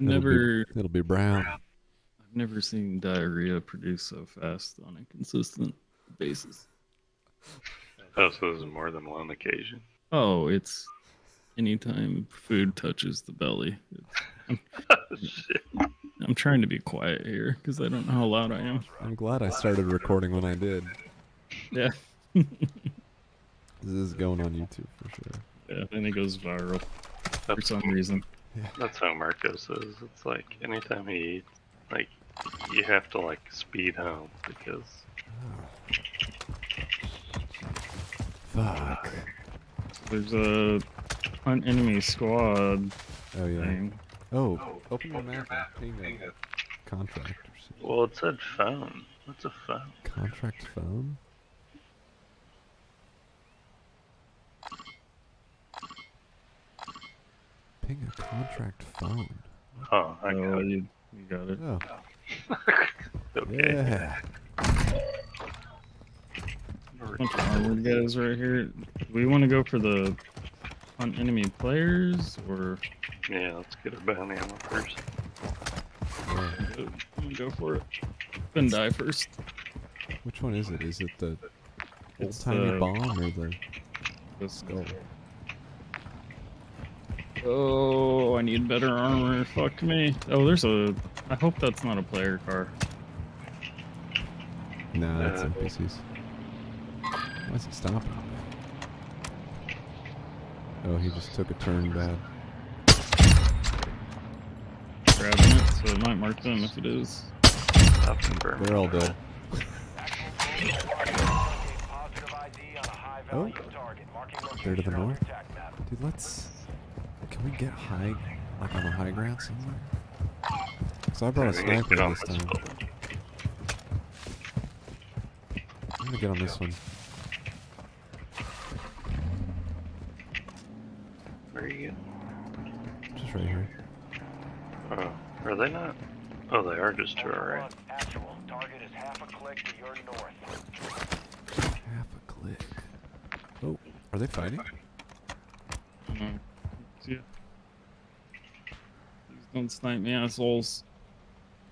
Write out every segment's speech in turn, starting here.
never, It'll be, it'll be brown. I've never seen diarrhea produce so fast on a consistent basis. Oh, so this is more than one occasion. Oh, it's anytime food touches the belly. It's, oh, Shit. I'm trying to be quiet here because I don't know how loud I am. I'm glad I started recording when I did. Yeah, This is going on YouTube for sure. yeah, and it goes viral for some reason. That's how Marcos is. It's like anytime he eats, like you have to like speed home because Oh. Fuck. There's a an enemy squad Oh yeah. thing. Oh, open your map and ping a contract well, it said phone. What's a phone? Contract phone? Ping a contract phone. Oh, I got Oh, it. you, you got it. Oh, Okay. yeah. bunch of armored guys right here. Do we want to go for the hunt enemy players or Yeah, let's get a bounty on the first. yeah. go, go for it? Then die first. Which one is it? Is it the old It's timey the- bomb or the This skull? Oh, I need better armor. Fuck me. Oh, there's a. I hope that's not a player car. Nah, that's Uh, NPCs. Why is it stopping? Oh, he just took a turn bad. Grabbing it, so it might mark them if it is. They're all dead. Oh, They're to the north. Dude, let's. Can we get high, like on the high ground somewhere? So I brought a We need to sniper on this this time. building. I'm gonna get on this one. Where are you? Just right here. Oh, are they not? Oh, they are just to our right. Actual target is half a click to your north. Half a click. Oh, are they fighting? Mm. See ya. Please don't snipe me, assholes.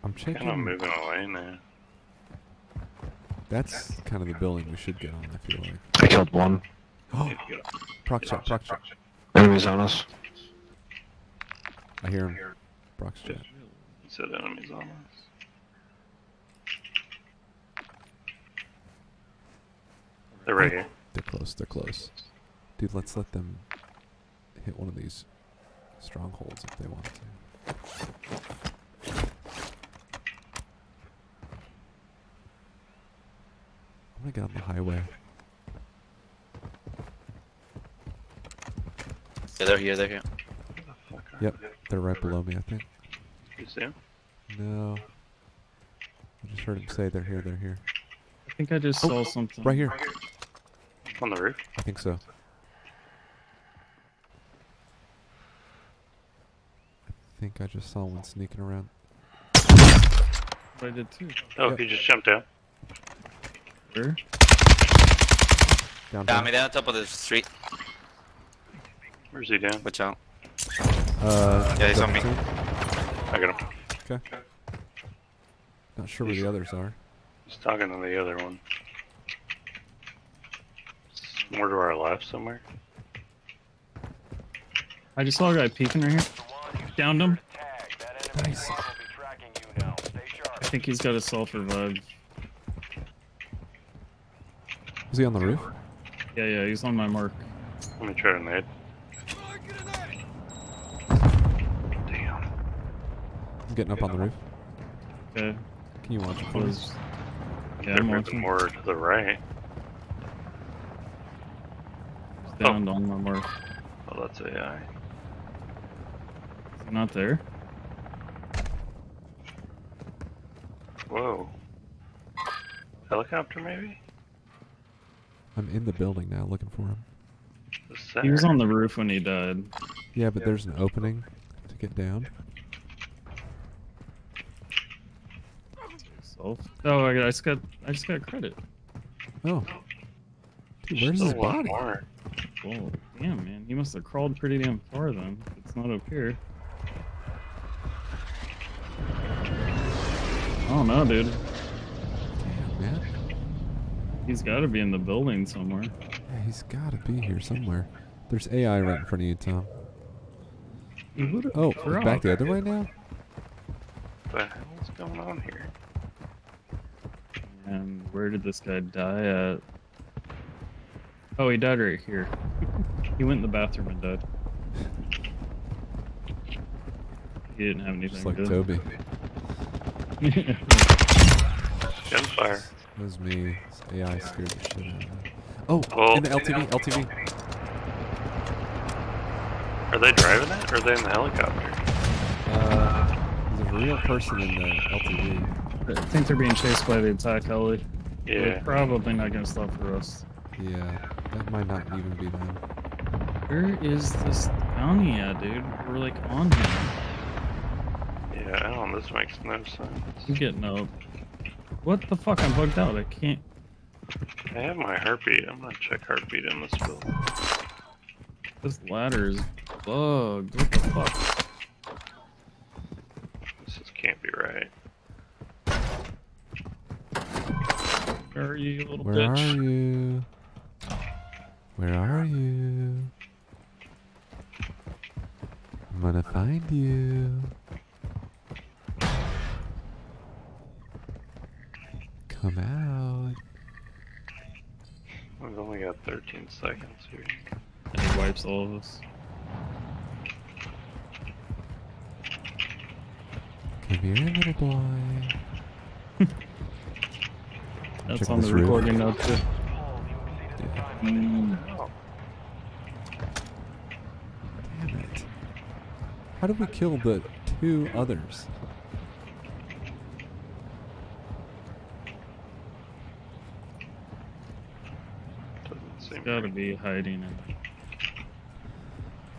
I'm Kind of checking. moving away now. That's kind of the building we should get on. I feel like. I killed one. Oh, Need to get proc check, proc check. Enemies on us. I hear him. Proc check. You said enemies on us. They're right here. They're close. They're close. Dude, let's let them hit one of these strongholds if they want to. I'm gonna get on the highway. Yeah, they're here, they're here. The Yep, they're right below me, I think. You see 'em? No. I just heard him say they're here, they're here. I think I just oh, saw something. Right here. On the roof? I think so. Think I just saw one sneaking around. I did too. Oh, Yep. he just jumped out. Where? Down, Got down. me down top of the street. Where's he down? Watch out. Uh, Yeah, he's on me. team. I got him. Okay. Not sure where the others are. He's talking to the other one. More to our left somewhere. I just saw a guy peeking right here. Downed him. Tag. That enemy Nice. will be tracking you now. Stay sharp. I think he's got a self revive. Is he on the roof? Yeah, yeah, he's on my mark. Let me try to nade. Damn. I'm getting up on the roof. Okay. Can you watch it for me? Was I'm Yeah, I'm moving watching. more to the right. downed on my mark. Oh, that's AI. Is he not there? Whoa. Helicopter, maybe? I'm in the building now looking for him. He was on the roof when he died. Yeah, but there's an opening to get down. Oh, I, got- I just got, I just got credit. Oh. Dude, where's his Still one body? more. Whoa, damn man, he must have crawled pretty damn far then. It's not up here. Oh, don't know, dude. Damn, man. He's got to be in the building somewhere. Yeah, he's got to be here somewhere. There's AI right in front of you, Tom. Oh, he's fuck? back the other way now? What the hell's going on here? And where did this guy die at? Oh, he died right here. he went in the bathroom and died. He didn't have anything Just like good. Toby. Gunfire. That was me. AI scared the shit out of me. Oh, Oh. in the LTV, LTV. Are they driving it or are they in the helicopter? Uh, there's a real person in the LTV. I think they're being chased by the attack heli. They're probably not gonna stop for us. Yeah, that might not even be them. Where is this bounty at, dude? We're like on him. Yeah, I don't This makes no sense. I'm getting up. What the fuck? I'm bugged out. I can't. I have my heartbeat. I'm gonna check heartbeat in this building. This ladder is bugged. What the fuck? This just can't be right. Where are you, you little Where bitch? are you? Where are you? I'm gonna find you. Come out. We've only got 13 seconds here. And he wipes all of us. Come here, little boy. That's Check on this the roof. recording note too. Mm. Damn it. How did we kill the two others? Doesn't seem Gotta be hiding in.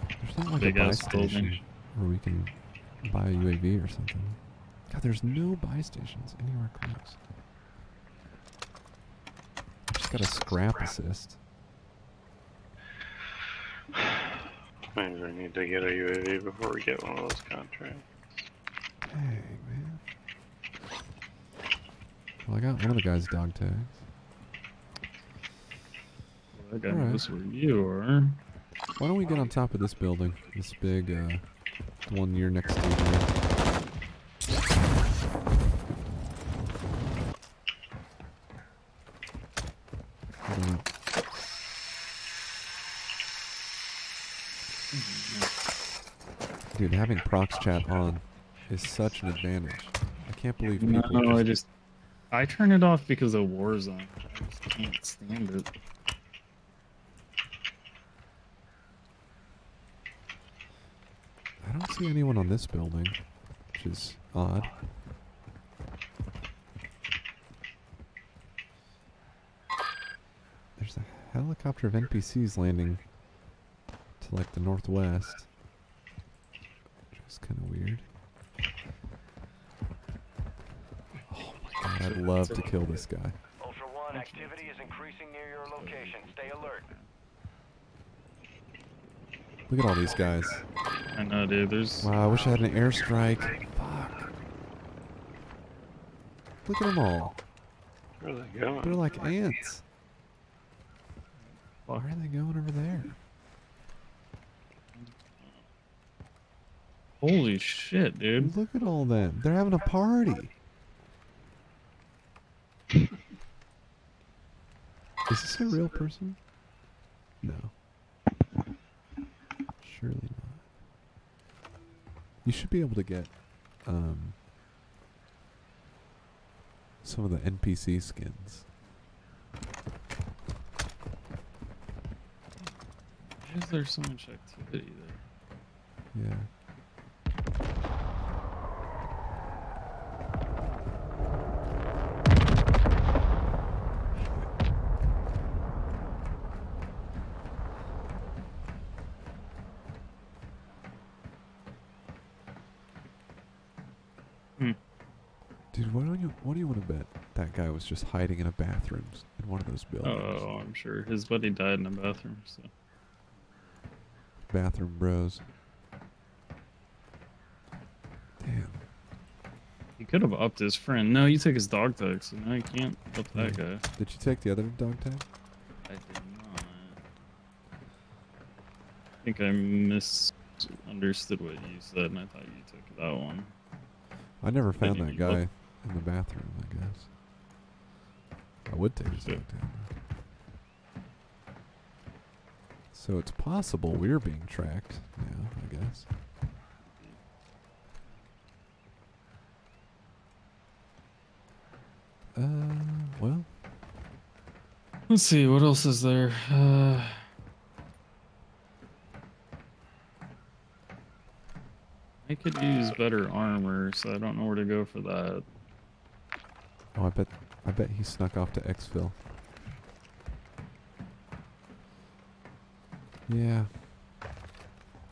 There's not like Big a buy ass building. station where we can buy a UAV or something. God, there's no buy stations anywhere close. I just got a scrap assist. Maybe we need to get a UAV before we get one of those contracts. Dang, man. Well, I got one of the guy's dog tags. I knows where you are. Why don't we get on top of this building? This big, uh, one near next to you here. Hold. Dude, having prox chat on is such an advantage. I can't believe people No, I just, just I turn it off because of Warzone. I just can't stand it. I don't see anyone on this building, which is odd. There's a helicopter of NPCs landing to like the northwest. Which is kind of weird. Oh my god, I'd love to kill this guy. Ultra One, activity is increasing near your location. Stay alert. Look at all these guys. I know, dude. There's Wow, I wish I had an airstrike. Fuck. Look at them all. Where are they going? They're like ants. fuck. Why are they going over there? Holy shit, dude. Look at all them. They're having a party. Is this a real person? No. Surely not. You should be able to get um some of the NPC skins. Why is there so much activity there? Yeah. Hmm. Dude, what do you what do you want to bet? That guy was just hiding in a bathroom in one of those oh, buildings. Oh, I'm sure his buddy died in a bathroom. So Bathroom bros. Damn. he could have upped his friend. No, you took his dog tag, so now you can't up that Yeah. guy. Did you take the other dog tag? I did not. I think I misunderstood what you said, and I thought you took that one. I never found that guy in the bathroom, I guess. I would take dog tag. So it's possible we're being tracked now, I guess. Uh, well, Let's see, what else is there? Uh, I could use better armor, so I don't know where to go for that. oh, I bet, I bet he snuck off to exfil. Yeah,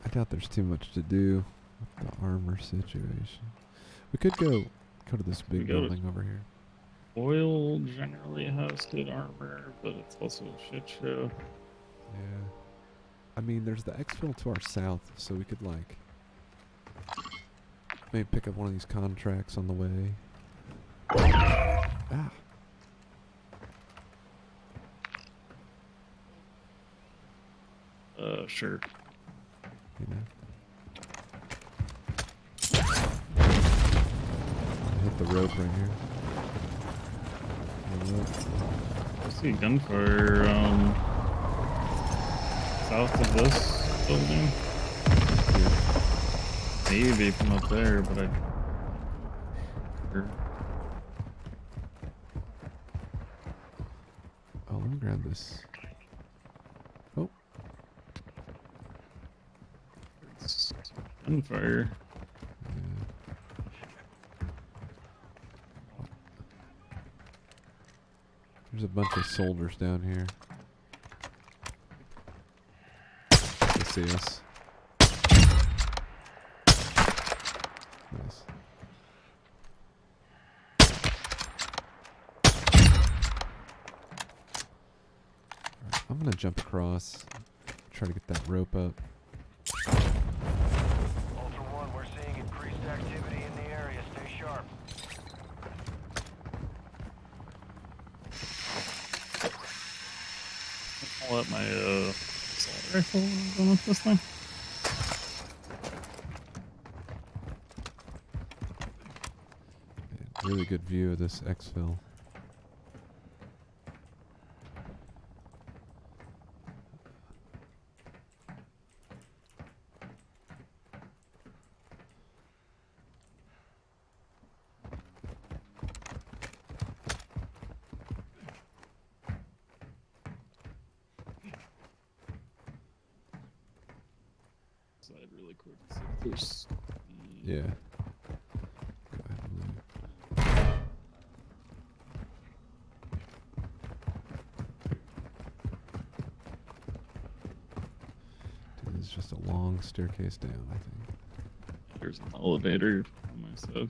I doubt there's too much to do with the armor situation. We could go, go to this big building over here. Oil generally has good armor, but it's also a shit show. Yeah. I mean, there's the exfil to our south, so we could like maybe pick up one of these contracts on the way. Ah. Uh, sure. You know. Hit the rope right here. I see gunfire, um, south of this building. Maybe from up there, but I. Oh, let me grab this. Oh, It's gunfire. yeah. There's a bunch of soldiers down here. They see us. Nice. Alright, I'm gonna jump across. Try to get that rope up. Ultra One, we're seeing increased activity in the area. Stay sharp. I'll let my uh assault rifle run with this thing. Really good view of this exfil. Really quick. See if there's. Yeah. Go ahead and loot. Dude, this is just a long staircase down, I think. There's an elevator on my side.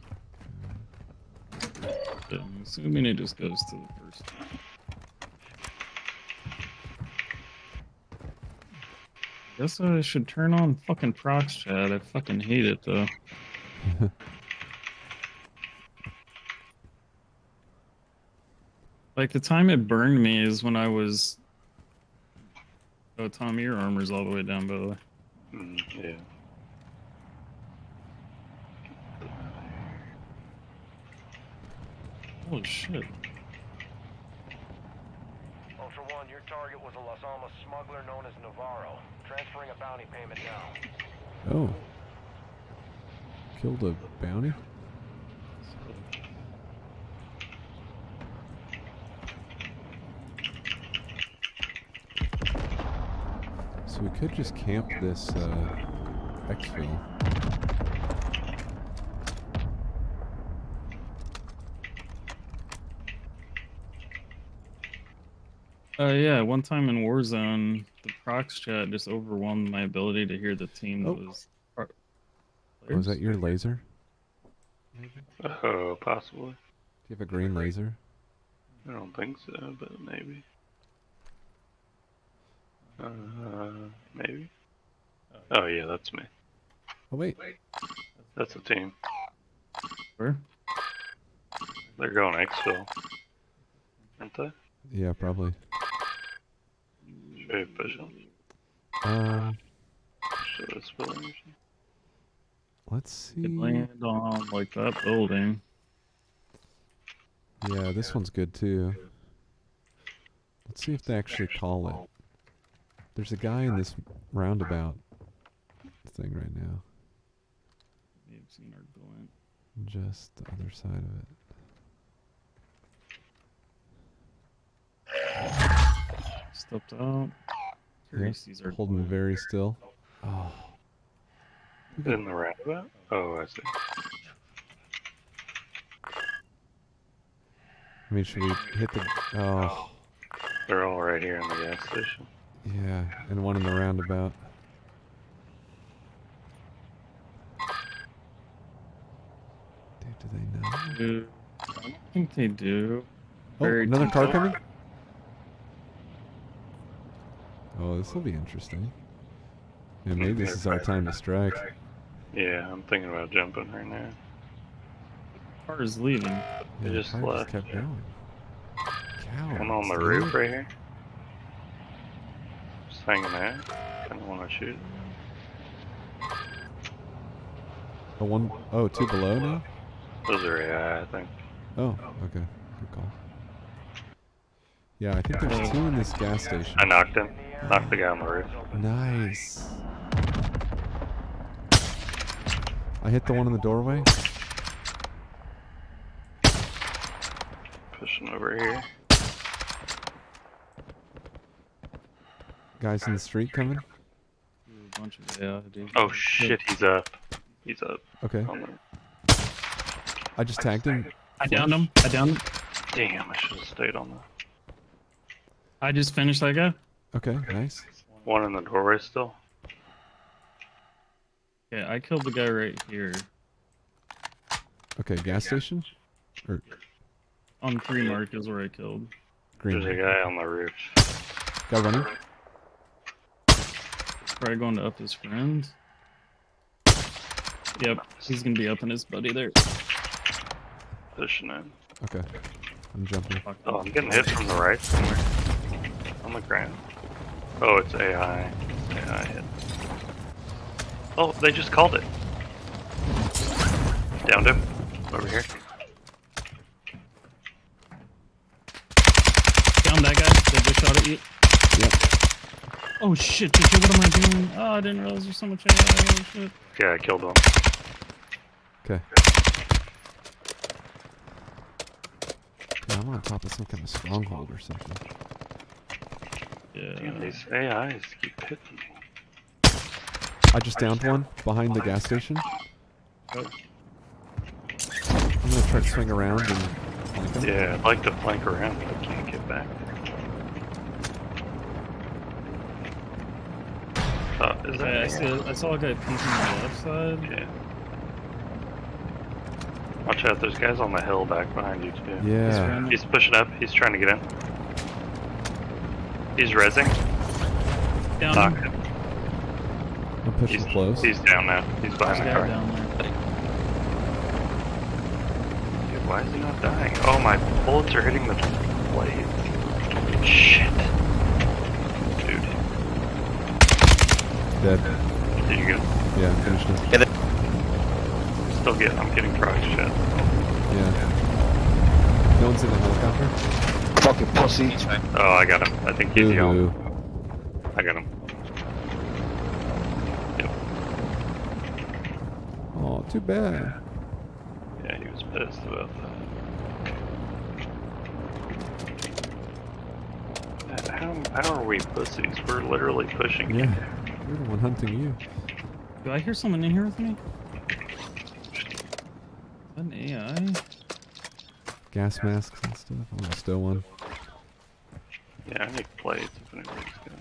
But I'm assuming it just goes to the first. Guess I should turn on fucking prox chat. I fucking hate it though. like the time it burned me is when I was. Oh, Tom, your armor's all the way down, by the way. Mm, yeah. Holy shit. Ultra One, your target was a Los Alamos smuggler known as Navarro. Transferring a bounty payment now. Oh. Killed a bounty? So we could just camp this uh, exfil. Uh, yeah, one time in Warzone, the prox chat just overwhelmed my ability to hear the team Oh. that was. par- Oh, that your laser? Oh, possibly. Do you have a green laser? I don't think so, but maybe. Uh, maybe. Oh yeah, that's me. Oh wait, That's a team. Where? They're going exfil. Aren't they? Yeah, probably. Should we push them? Um, Should this building or let's see. Could land on like that building. Yeah, this one's good too. Let's see if they actually call it. There's a guy in this roundabout thing right now. You've seen our glint. Just the other side of it. Stepped out. Curious, these are Holding glint. very still. Oh, In the roundabout? Oh, I see. I mean, should we hit the? Oh, They're all right here in the gas station. yeah, and one in the roundabout. Dude, do they know? Mm, I don't think they do. Oh, Very another car coming. Oh, this will be interesting. Yeah, maybe this is our time to strike. Yeah, I'm thinking about jumping right now. Car is leaving. They Yeah, the just car left. kept going. Cowards, One on the dude. roof right here. Just hanging there. Kinda wanna shoot. Oh, one, oh, two below now? Those are AI, I think. Oh, okay. Good call. Yeah, I think there's two in this gas station. I knocked him. Knocked the guy on the roof. Nice. I hit the one in the doorway. Pushing over here. Guys in the street coming. Bunch of yeah. Oh shit, he's up. He's up. Okay. I just tagged him. I downed him. I downed him. Damn, I should have stayed on the I just finished that guy. Okay, nice. one in the doorway still. Yeah, I killed the guy right here Okay, gas station? Or on three mark is where I killed. green? There's a guy on the roof. Guy running? Probably going to up his friend. Yep, he's gonna be up in his buddy there. Pushing in. Okay. I'm jumping. Oh, I'm getting hit from the right somewhere. On the ground. Oh, it's AI. AI hit. Oh, they just called it. Downed him. Over here. Down that guy that just shot at you. Yep. Oh shit, shit, shit, what am I doing? Oh, I didn't realize there's so much AI. Oh, shit. Yeah, I killed one. Okay. Yeah, I'm on top of some kind of stronghold or something. Damn, Yeah. these AIs keep hitting me. I just downed one behind the gas station. Oh. I'm gonna try to swing around and flank him. Yeah, I'd like to flank around, but I can't get back. Uh, is that Yeah, I, see, I saw a guy pinking on the left side. Yeah. Watch out, there's guys on the hill back behind you too. Yeah. running. He's pushing up, he's trying to get in. He's rezzing. Down. Knock him. him. I'm pushing He's, close. he's down now. He's behind a the car. down there. Dude, why is he not dying? Oh, my bullets are hitting the blade. Shit. Dude, Dead. did you get Yeah, I finished him. Yeah, there- Still get, I'm getting truck shit. Yeah. No one's in the helicopter? Fucking pussy. Oh, I got him. I think he's young. Boo-hoo. I got him. Yep. Oh, too bad. Yeah, he was pissed about that. How, how are we pussies? We're literally pushing Yeah. you. You're the one hunting you. Do I hear someone in here with me? An AI? Gas masks and stuff. I'm gonna steal one. Yeah, I need plates if anybody's got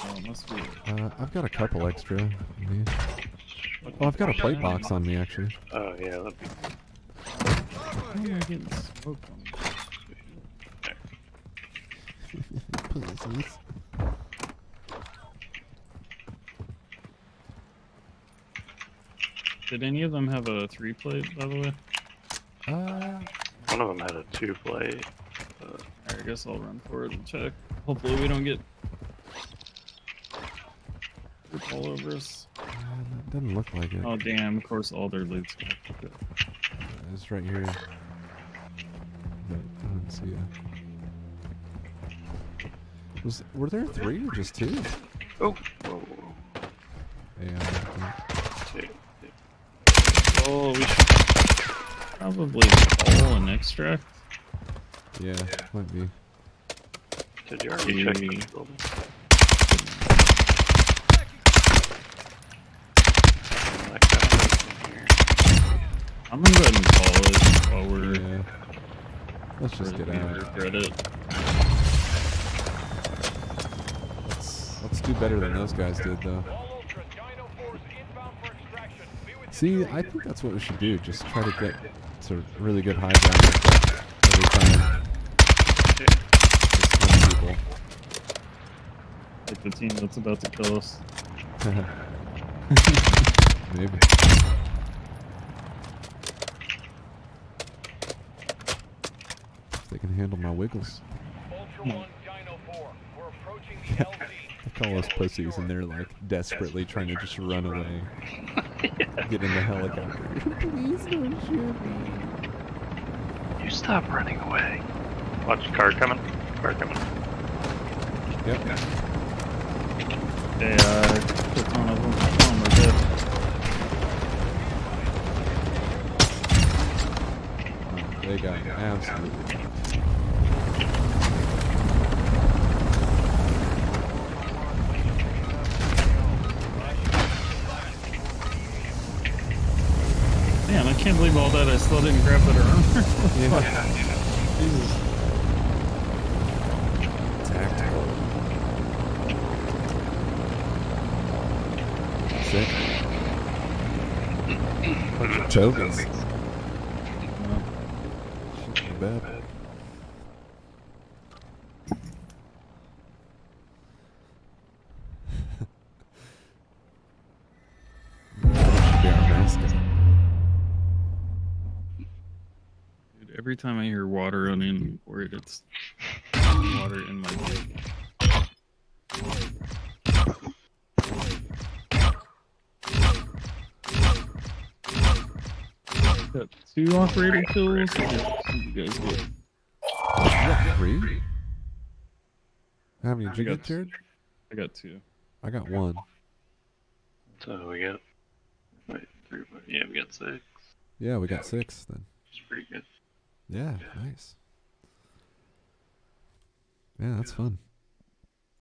Oh, it must be. Uh, I've got a couple extra. I. Oh, I've got a plate box on me actually. Oh, yeah, that'd be How am I getting smoked on? Pussies. Did any of them have a three plate, by the way? Uh, One of them had a two plate. Alright, I guess I'll run for it and check. Hopefully we don't get all over us. uh, it doesn't look like it. Oh damn! Of course, all their loot's gonna be good. It's right here. But I don't see it. Was were there three or just two? Oh, whoa, whoa. Yeah. Two. Oh, we should probably call an extract. Yeah, might be. Did you already check Yeah. this building? That guy is in here. I'm gonna go ahead and call it while we're. Yeah. Let's just get out. regret it. Let's let's do better than those guys did though. All Ultra, Dino 4 is inbound for extraction. Be with See, I think that's what we should do. Just try to get to really good high ground every time. Just people. Like the team that's about to kill us. Maybe. If they can handle my wiggles. Ultra 1, Dino 4. We're approaching the LZ. I call us pussies and they're like desperately trying to just run away. Get in the helicopter. Please don't shoot me. You stop running away. Watch the car coming. Car coming. Yep. Hey, uh, took one of them. Tell them we're dead. They got absolutely. Damn, I can't believe all that. I still didn't grab that armor. Yeah. Jesus. Tactical. Sick. Tokens. Every time I hear water running, I'm worried it's water in my boat. Got two operator kills. What you guys get? You three? How many did you I get, got- Jared? I got two. I got one. So we got. Wait, three, yeah, we got six. Yeah, we got six then. It's pretty good. Yeah, nice. Yeah, that's fun.